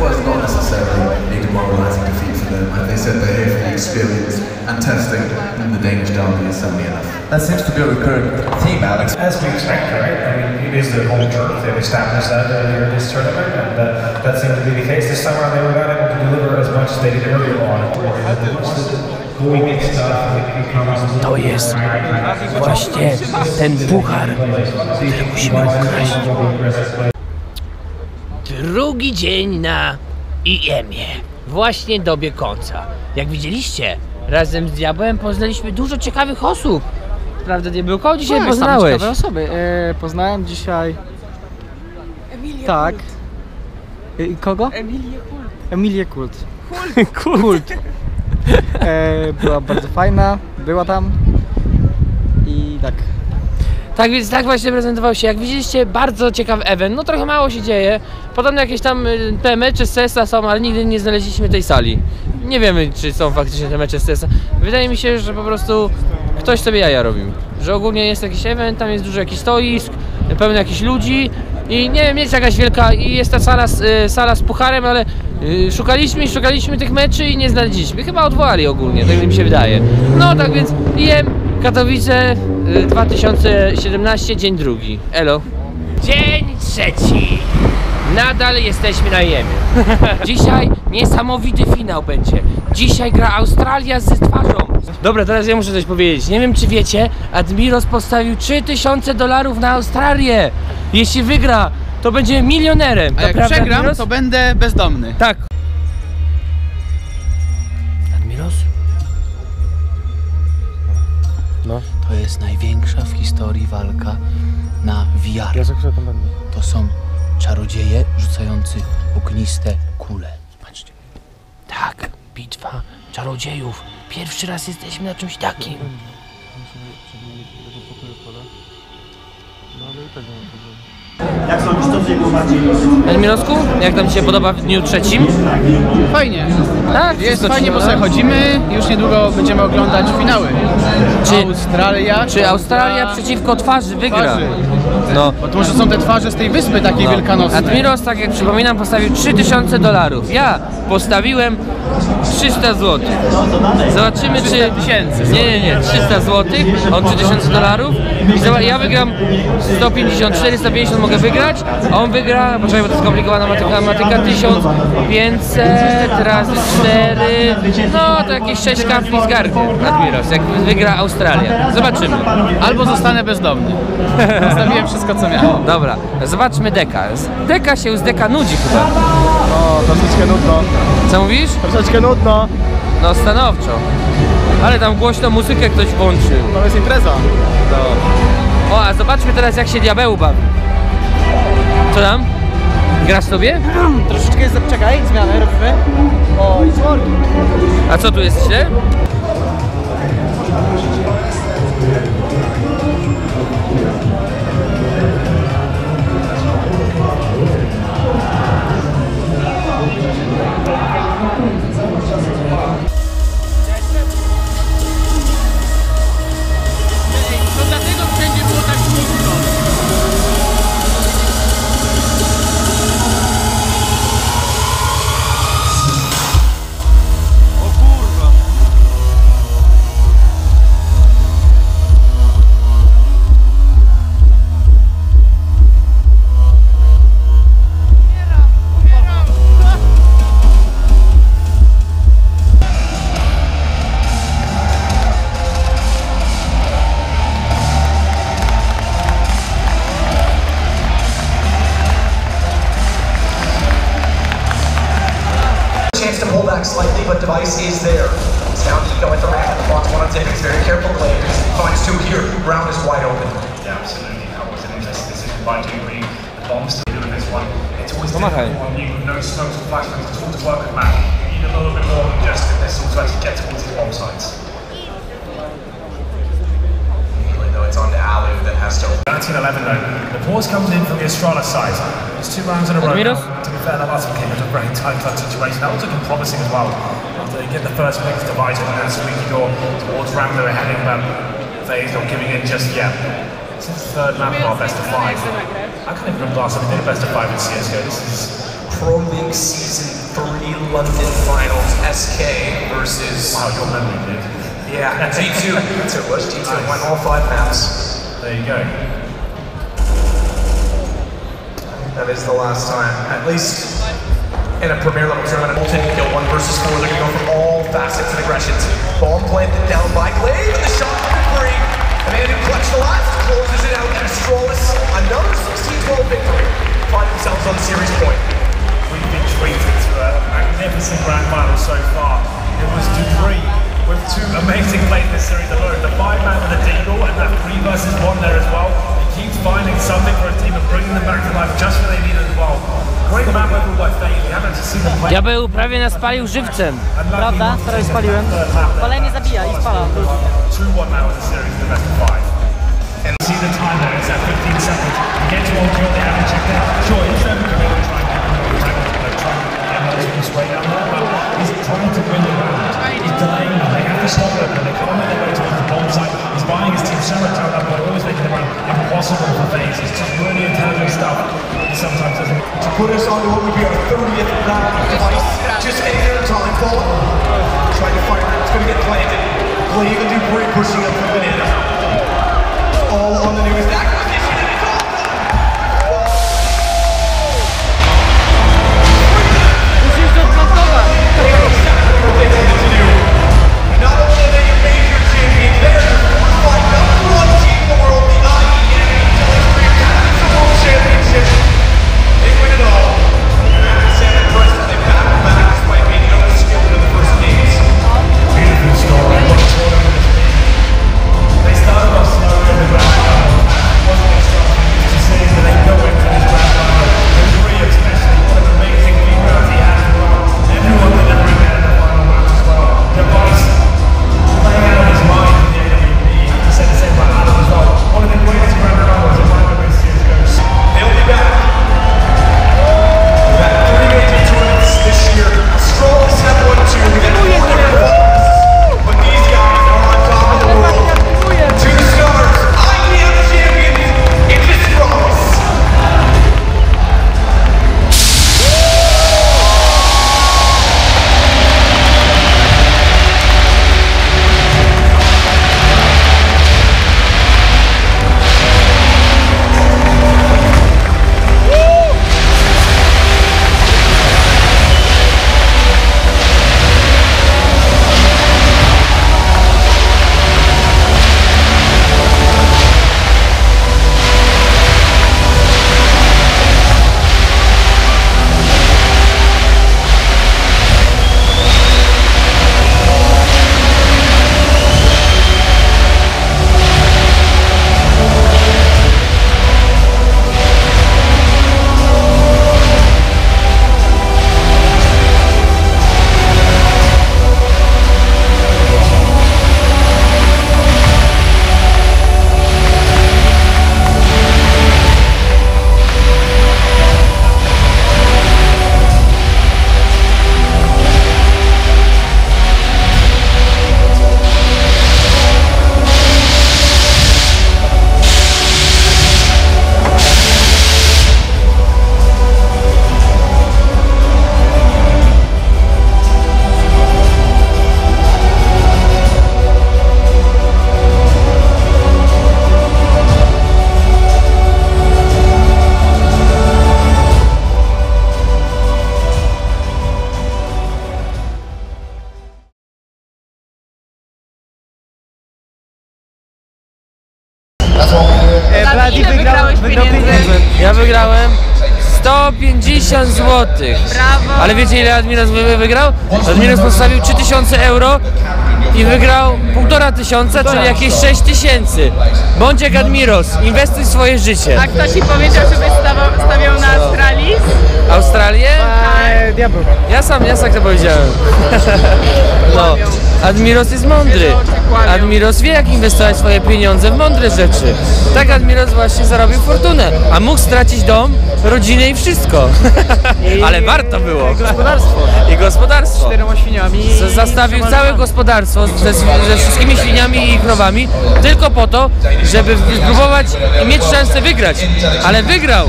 was not necessarily a demoralising defeat for them. Like they said, they're here for the experience and testing, and the Danish derby is certainly enough. That seems to be a recurring theme, Alex. As we expect, right? I mean, it is the home turf. They've established that earlier this tournament, and uh, that seemed to be the case. This time around, they were not able to deliver as much as they did earlier on. Going in stuff, it becomes To jest właśnie ten puchar, który musimy ukraść. Drugi dzień na IEM-ie. Właśnie dobie końca. Jak widzieliście, razem z Diabłem poznaliśmy dużo ciekawych osób. Prawda, Diabeł? Kogo dzisiaj Tak, poznałeś? Ciekawe osoby. E, poznałem dzisiaj. tak. E, i kogo? Emilię Kult. Emilię Kult. Kult. Kult. E, była bardzo fajna, była tam. I tak. Tak więc tak właśnie prezentował się. Jak widzieliście, bardzo ciekawy event. No trochę mało się dzieje. Podobno jakieś tam y, te mecze z CS-a są, ale nigdy nie znaleźliśmy tej sali. Nie wiemy, czy są faktycznie te mecze z CS-a. Wydaje mi się, że po prostu ktoś sobie jaja robił. Że ogólnie jest jakiś event, tam jest dużo jakichś stoisk, pełno jakichś ludzi i nie wiem, jest jakaś wielka i jest ta sala, y, sala z pucharem, ale y, szukaliśmy i szukaliśmy tych meczy i nie znaleźliśmy. Chyba odwołali ogólnie, tak mi się wydaje. No tak więc IEM Katowice y, 2017, dzień drugi. Elo. Dzień trzeci. Nadal jesteśmy na jemie. Dzisiaj niesamowity finał będzie. Dzisiaj gra Australia z twarzą. Dobra, teraz ja muszę coś powiedzieć. Nie wiem czy wiecie, Admiros postawił 3000 dolarów na Australię. Jeśli wygra, to będzie milionerem. A jak prawda, przegram, Admiros? to będę bezdomny. Tak. No. To jest największa w historii walka na VR. Ja za chwilę tam będę. To są czarodzieje rzucający ogniste kule. Patrzcie. Tak, bitwa czarodziejów. Pierwszy raz jesteśmy na czymś takim. Jak sądzisz, Admirosku, jak tam Ci się podoba w dniu trzecim? Fajnie. Tak, Jest fajnie, bo sobie chodzimy. Już niedługo będziemy oglądać finały. Czy- Australia. Czy Australia przeciwko twarzy wygra? twarzy. No. Bo to może są te twarze z tej wyspy takiej No. wielkanocnej. Admiros, tak jak przypominam, postawił 3000 dolarów. Ja postawiłem 300 zł. Zobaczymy, czy. 300 tysięcy. Nie, nie, nie, 300 zł, on 3000 dolarów. I ja wygram 150, 450 mogę wygrać, a on wygra, poczekaj, bo to skomplikowana matematyka, matematyka 1500 razy 4, no to jakieś 6 kafli zgarnie Admiros, jak wygra Australia. Zobaczymy. Albo zostanę bezdomny. Zostawiłem wszystko, co miałem. Dobra, zobaczmy deka. Deka się z deka nudzi chyba. O, troszeczkę nudno. Co mówisz? Troszeczkę nudno. No stanowczo. Ale tam głośno muzykę ktoś włączył. To jest impreza. No. O, a zobaczmy teraz jak się diabeł bawi. Co tam? Grasz sobie? Troszeczkę jest. Czekaj, zmianę robimy. O, i worki. A co tu jest źle? 1911 though, the pause comes in from the Estrada side. It's two rounds in a row. Now. To be fair, that last one came into a very tight clutch situation. That was looking promising as well. After they get the first pick divided and that squeaky door towards Rambo, they're heading them. Faye's not giving in just yet. Since the third map of our best of five. I can't even remember last time we did a best of five in CSGO. This is Pro League Season 3 London finals, SK versus. Wow, your memory, dude. Yeah, G2. That's who it was. G2 won all five maps. There you go. That is the last time, at least in a premier level tournament. Bolton kill one versus four. They're gonna go for all facets and aggressions. Bomb planted down by Glaive, and the shot from free. And didn't clutch the last, closes it out, and Astralis, another 16-12 victory. Find themselves on series point. We've been treated to a magnificent grand final so far. It was Dupree with two amazing plays this series alone. The five man with a deagle and that three versus one there as well. Keeps finding something for his team and bringing them back to life just when they need it as well. Great map overall by Faye. We haven't seen them play. Diabeł prawie nas spalił żywcem. Prawda? Spaliłem. Palenie zabija i spala. 2-1 now in the series, the best of five. And see the time there, it's at 15 seconds. Get to all kill, they haven't checked out. Sure, he's never going to get try and try and get multiple spray down there, but he's trying to win the round. He's delaying them, they to their way towards the. He's buying his team so much time that boy, always making the round impossible for FaZe. It's just really intelligent stuff. He sometimes doesn't. To put us on to what would be our 30th round of. Just in time, Paul. Trying to fire it, it's gonna get planted. Glaive and Dupree pushing up for Banana. Ja wygrałem 150 zł. Brawo. Ale wiecie ile Admiros wy- wygrał? Admiros postawił 3000 euro i wygrał 1,5 tysiąca, czyli jakieś 6 tysięcy. Bądź jak Admiros, inwestuj w swoje życie. A ktoś ci powiedział, żebyś stawał, stawiał na Australii? Australię? E, diabeł. Ja sam, ja sam to powiedziałem. No, Admiros jest mądry. Admiros wie jak inwestować swoje pieniądze w mądre rzeczy. Tak Admiros właśnie zarobił fortunę, a mógł stracić dom, rodzinę i wszystko. Ale warto było. Gospodarstwo. I gospodarstwo. Czterema świniami. Z- Zastawił całe gospodarstwo ze, ze wszystkimi świniami i krowami tylko po to, żeby spróbować i mieć szansę wygrać. Ale wygrał.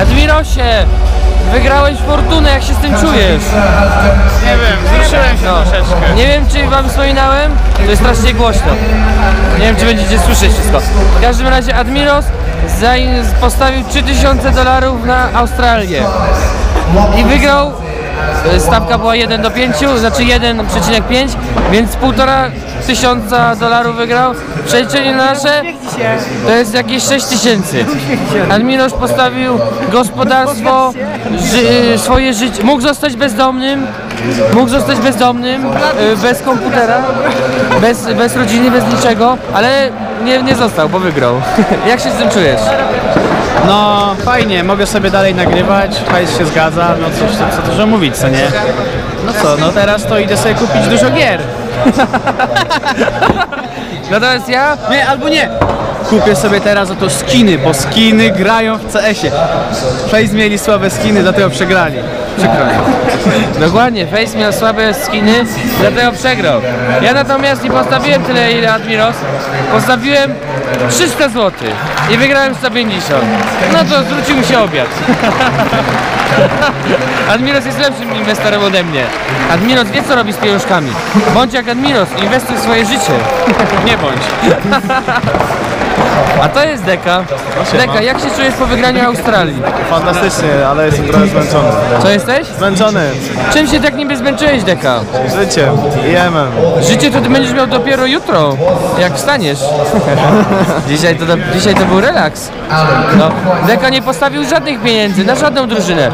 Admirosie, wygrałeś fortunę, jak się z tym czujesz? Nie wiem, wzruszyłem się no. troszeczkę. Nie wiem, czy wam wspominałem, to jest strasznie głośno. Nie wiem, czy będziecie słyszeć wszystko. W każdym razie Admiros postawił 3000 dolarów na Australię i wygrał e, Stawka była 1 do 5, znaczy 1,5, więc 1,5 tysiąca dolarów wygrał. Na nasze to jest jakieś 6 tysięcy. Admirosz postawił gospodarstwo, ży, swoje życie. Mógł zostać bezdomnym, mógł zostać bezdomnym, y, bez komputera, bez, bez rodziny, bez niczego, ale nie, nie został, bo wygrał. Jak się z tym czujesz? No fajnie, mogę sobie dalej nagrywać, hajs się zgadza, no cóż, co, co dużo mówić, co nie? No co, no teraz to idę sobie kupić dużo gier. Natomiast ja Nie, albo nie. Kupię sobie teraz oto skiny, bo skiny grają w CS-ie. Face mieli słabe skiny, dlatego przegrali. Przykro mi. Dokładnie, Face miał słabe skiny, dlatego przegrał. Ja natomiast nie postawiłem tyle ile Admiros, postawiłem 300 zł i wygrałem 150. No to zwrócił mi się obiad. Admiros jest lepszym inwestorem ode mnie. Admiros wie co robi z pieniążkami. Bądź jak Admiros, inwestuj swoje życie. Nie bądź. A to jest Deka. Deka, jak się czujesz po wygraniu Australii? Fantastycznie, ale jestem trochę zmęczony. Co jesteś? Zmęczony. Czym się tak niby zmęczyłeś, Deka? Życiem, jemem. Życie to ty będziesz miał dopiero jutro, jak wstaniesz. dzisiaj, to, dzisiaj to był relaks. No, Deka nie postawił żadnych pieniędzy na żadną drużynę.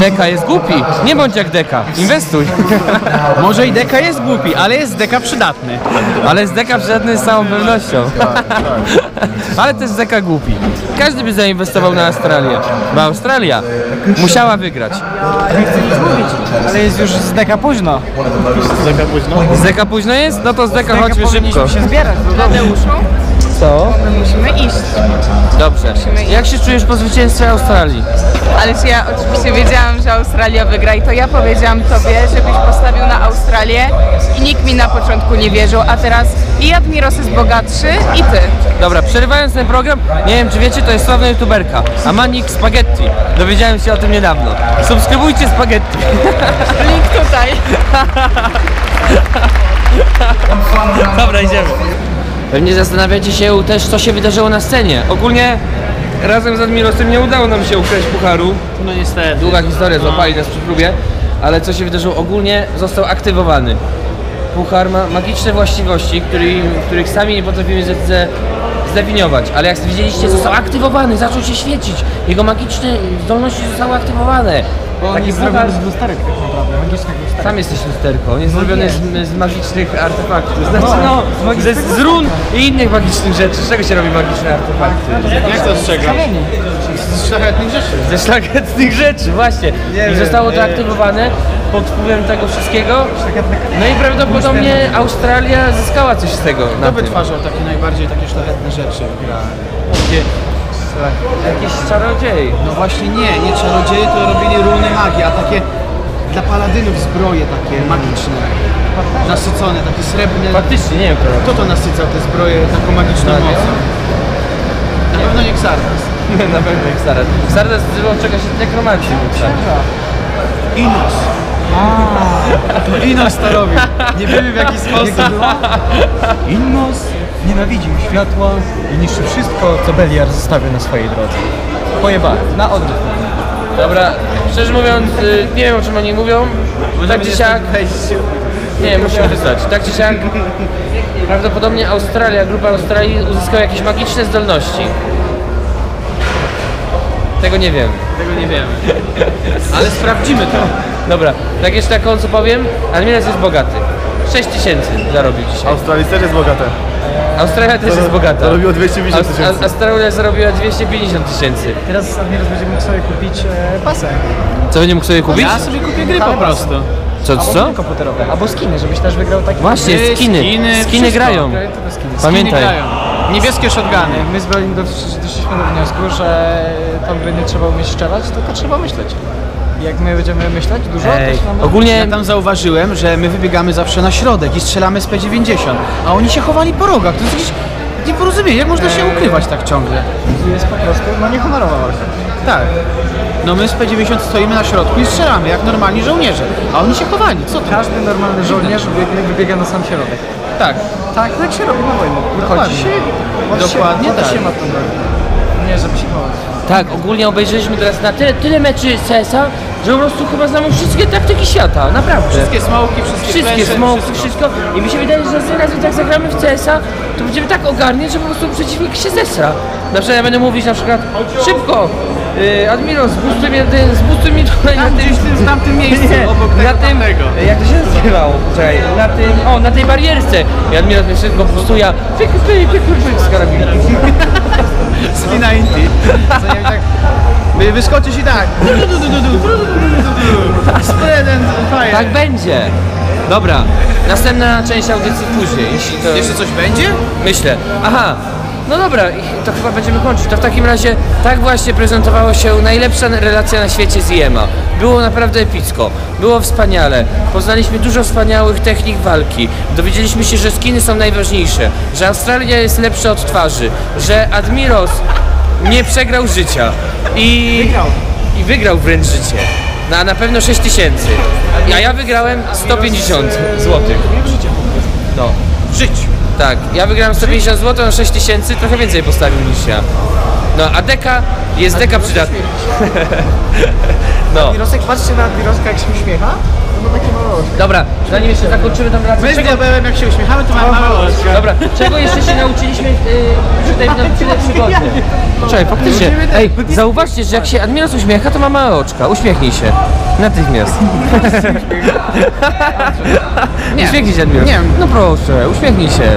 Deka jest głupi. Nie bądź jak Deka. Inwestuj. Może i deka jest głupi, ale jest deka przydatny. Ale z Deka przydatny z całą pewnością. Ale też Deka głupi. Każdy by zainwestował na Australię. Bo Australia musiała wygrać. Ale jest już z deka późno. Z Deka późno jest? No to z Deka chodźmy szybko. Się zbierać. Tadeuszu, Co? musimy iść. Dobrze. Jak się czujesz po zwycięstwie Australii? Ależ ja oczywiście wiedziałam, że Australia wygra i to ja powiedziałam tobie, żebyś postawił na Australię i nikt mi na początku nie wierzył, a teraz i Admiros jest bogatszy i ty. Dobra, przerywając ten program, nie wiem czy wiecie, to jest sławna youtuberka. Amanik Spaghetti. Dowiedziałem się o tym niedawno. Subskrybujcie Spaghetti. Link tutaj. Dobra, idziemy. Pewnie zastanawiacie się też, co się wydarzyło na scenie. Ogólnie razem z Admirosem nie udało nam się ukraść pucharu. No niestety. Długa historia, złapali nas przy próbie. Ale co się wydarzyło? Ogólnie został aktywowany. Puchar ma magiczne właściwości, który, których sami nie potrafimy zdefiniować. Ale jak widzieliście, został aktywowany, zaczął się świecić. Jego magiczne zdolności zostały aktywowane. Taki puchar... z lusterek tak naprawdę, magicznych lusterek. Sam jesteś lusterko, on jest zrobiony nie. z, z magicznych artefaktów. Znaczy no, ze, z run i innych magicznych rzeczy. Z czego się robi magiczne artefakty? Jak to z czego? Z szlachetnych rzeczy. Ze szlachetnych rzeczy, właśnie. I zostało to aktywowane pod wpływem tego wszystkiego. No i prawdopodobnie Australia zyskała coś z tego. Kto wytwarzał takie najbardziej takie szlachetne rzeczy w grach? Takie, Jakiś czarodziej. no właśnie nie, nie czarodzieje to robili runy magii, a takie dla paladynów zbroje takie magiczne. Nasycone, takie srebrne. Faktycznie, nie wiem kto to nasycał te zbroje taką magiczną nie. mocą? Na pewno nie Xardas. Na pewno jak Sardas. Sardas wzywał czegoś od nekromancji. Inos. To Inos to robił. Nie wiemy w jaki sposób. Innos nienawidził światła i niszczy wszystko, co Beliar zostawił na swojej drodze. Pojebałem, na odwrót. Dobra, szczerze mówiąc, y, nie wiem o czym oni mówią. Tak czy siak. Nie, musimy wysłać. Tak czy siak. Prawdopodobnie Australia, grupa Australii uzyskała jakieś magiczne zdolności. Tego nie wiem. Tego nie wiemy. Ale sprawdzimy to. Dobra, tak jeszcze taką co powiem, Admiras jest bogaty. 6 tysięcy zarobił dzisiaj. Australia też jest bogata. Australia też jest bogata. Zarobiło 250 Aus- tysięcy. Australia zarobiła 250 tysięcy. Teraz Admiros będzie mógł sobie kupić e, pasek. Co będzie mógł sobie kupić? Ja sobie kupię gry po prostu. Co, Albo co? gry komputerowe, albo skiny, żebyś też wygrał taki... Właśnie, Gry, skiny. skiny, Skiny wszystko. grają. To skiny. Pamiętaj. Skiny grają. Niebieskie shotguny. My z Berlin dosz- doszliśmy do wniosku, że tą grę nie trzeba umieć strzelać, tylko trzeba myśleć. Jak my będziemy myśleć dużo, Ej, to się nam... ogólnie Ja tam zauważyłem, że my wybiegamy zawsze na środek i strzelamy z P90, a oni się chowali po rogach. To jest jakiś nieporozumienie, jak można się ukrywać tak ciągle? Jest po prostu, no niehonorowa walka. Tak. No my z P90 stoimy na środku i strzelamy, jak normalni żołnierze. A oni się chowali, co to? Każdy normalny żołnierz wybiega na sam środek. Tak. Tak, tak się robi na wojnie. Dokładnie. Wychodzi się, Dokładnie się, tak. się ma tą broń. Nie, żeby się chować. Tak, ogólnie obejrzeliśmy teraz na tyle, tyle meczy CS-a, że po prostu chyba znamy wszystkie taktyki świata, naprawdę. Wszystkie smoki, wszystkie, Wszystkie flesze, smoki, wszystko. wszystko. I mi się wydaje, że następnym razem jak zagramy w CS-a, to będziemy tak ogarniać, że po prostu przeciwnik się zesra. Na przykład ja będę mówić na przykład szybko, yy, Admiro, zbustuj mnie, ty- zbustuj mnie tutaj na Tam tym... gdzieś w tym, tamtym miejscu, Nie, obok tego na tym, tamtego. jak to się nazywało? Czekaj, na tym, o, na tej barierce. I Admiral mnie szybko bustuje, pyk, pyk, pyk, pyk, z karabinu. Tak. Wy- Wyskoczysz i tak. Spread and fire. Tak będzie. Dobra, następna część audycji później, jeśli to... Jeszcze coś będzie? Myślę. Aha, no dobra, to chyba będziemy kończyć. To w takim razie tak właśnie prezentowała się najlepsza relacja na świecie z IEMA. Było naprawdę epicko, było wspaniale. Poznaliśmy dużo wspaniałych technik walki. Dowiedzieliśmy się, że skiny są najważniejsze, że Australia jest lepsza od twarzy, że Admiros nie przegrał życia i wygrał, i wygrał wręcz życie. Na, na pewno 6 tysięcy. A ja wygrałem 150 złotych. No. W życiu. Tak, ja wygrałem 150 zł na 6 tysięcy, trochę więcej postawił niż ja. No, a deka jest deka przydatna. No, Wirosek, patrzcie na Wiroska jak się uśmiecha. No dobra, zanim jeszcze zakończymy tam relację. My Czego, jak się uśmiechamy, to mamy małe oczka. dobra, czego jeszcze się nauczyliśmy yy, tutaj na tyle przygody? Czekaj, faktycznie. Ej, zauważcie, że jak się Admiros uśmiecha, to ma małe oczka. Uśmiechnij się. Natychmiast. Nie. Uśmiechnij się, Admiros. Nie. No proszę, uśmiechnij się.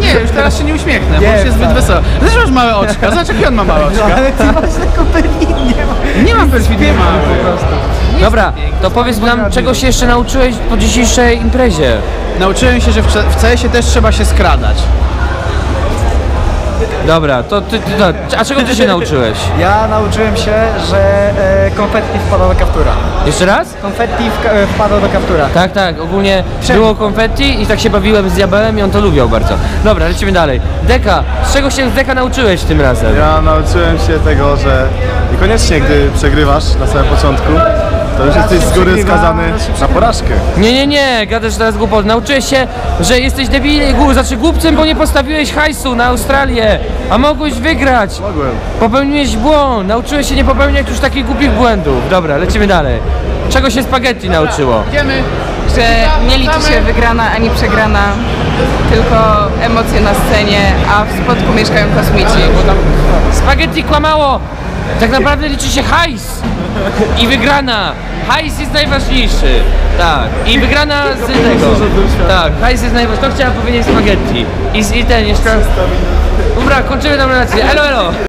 Nie, już teraz się nie uśmiechnę, bo już jest zbyt wesoło. Zresztą masz małe oczka, zobacz jakie on ma małe oczka. Ale ty masz taką perfidnie. Nie mam perfidnie małe. Dobra, to powiedz nam, czego się jeszcze nauczyłeś po dzisiejszej imprezie. Nauczyłem się, że w, w CS-ie też trzeba się skradać. Dobra, to ty, ty, to, a czego ty się nauczyłeś? Ja nauczyłem się, że e, konfetti wpada do kaptura. Jeszcze raz? Konfetti w, e, wpada do kaptura. Tak, tak, ogólnie było konfetti i tak się bawiłem z diabełem i on to lubiał bardzo. Dobra, lecimy dalej. Deka, z czego się z Deka nauczyłeś tym razem? Ja nauczyłem się tego, że niekoniecznie gdy przegrywasz na samym początku, to już jesteś z góry skazany na porażkę. Nie, nie, nie, gadasz teraz głupot. Nauczyłeś się, że jesteś debilem, gł- znaczy głupcem, bo nie postawiłeś hajsu na Australię, a mogłeś wygrać. Mogłem. Popełniłeś błąd, nauczyłeś się nie popełniać już takich głupich błędów. Dobra, lecimy dalej. Czego się spaghetti nauczyło? Idziemy. że nie liczy się wygrana ani przegrana, tylko emocje na scenie, a w spodku mieszkają kosmici. Spaghetti kłamało! Tak naprawdę liczy się hajs i wygrana. Hajs jest najważniejszy. Tak. I wygrana z tego. Tak, hajs jest najważniejszy. To chciałem powiedzieć spaghetti. I, z- i ten jeszcze. Dobra, kończymy tam relację. Elo, elo.